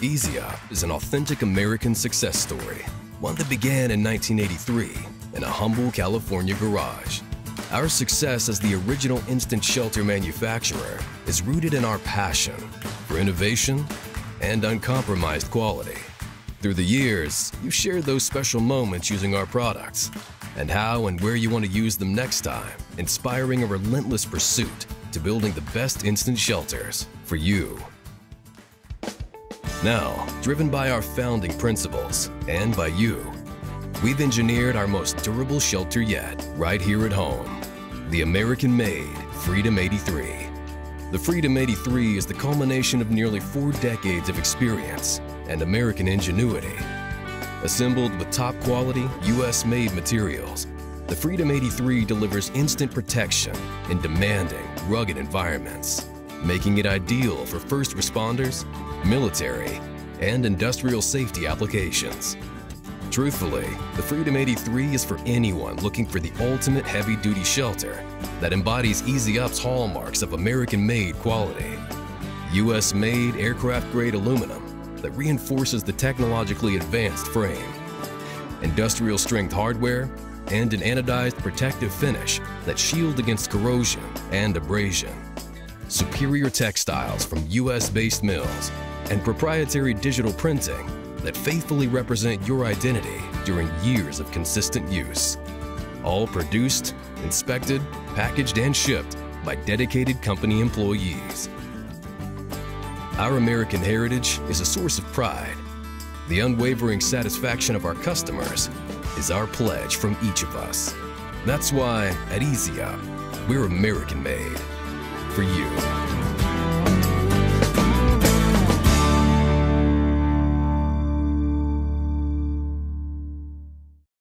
E-Z UP is an authentic American success story, one that began in 1983 in a humble California garage. Our success as the original instant shelter manufacturer is rooted in our passion for innovation and uncompromised quality. Through the years, you've shared those special moments using our products and how and where you want to use them next time, inspiring a relentless pursuit to building the best instant shelters for you. Now, driven by our founding principles and by you, we've engineered our most durable shelter yet right here at home the American made Freedom 83. The Freedom 83 is the culmination of nearly four decades of experience and American ingenuity. Assembled with top quality, US made materials, the Freedom 83 delivers instant protection in demanding, rugged environments, making it ideal for first responders, military, and industrial safety applications. Truthfully, the Freedom 83 is for anyone looking for the ultimate heavy-duty shelter that embodies E-Z UP's hallmarks of American-made quality. US-made aircraft-grade aluminum that reinforces the technologically advanced frame, industrial-strength hardware, and an anodized protective finish that shield against corrosion and abrasion. Superior textiles from US-based mills and proprietary digital printing that faithfully represent your identity during years of consistent use. All produced, inspected, packaged, and shipped by dedicated company employees. Our American heritage is a source of pride. The unwavering satisfaction of our customers is our pledge from each of us. That's why at Easy we're American made for you.